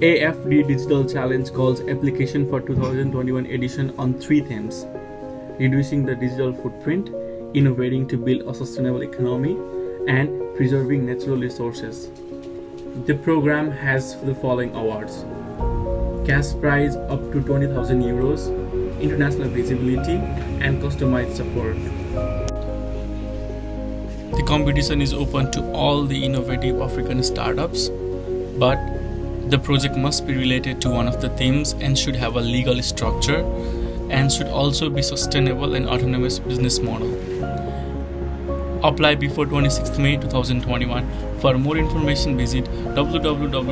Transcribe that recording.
AFD Digital Challenge calls application for 2021 edition on three themes reducing the digital footprint, innovating to build a sustainable economy, and preserving natural resources. The program has the following awards cash prize up to 20,000 euros, international visibility, and customized support. The competition is open to all the innovative African startups, but the project must be related to one of the themes and should have a legal structure and should also be sustainable and autonomous business model. Apply before 26th May 2021. For more information visit www.oyaop.com.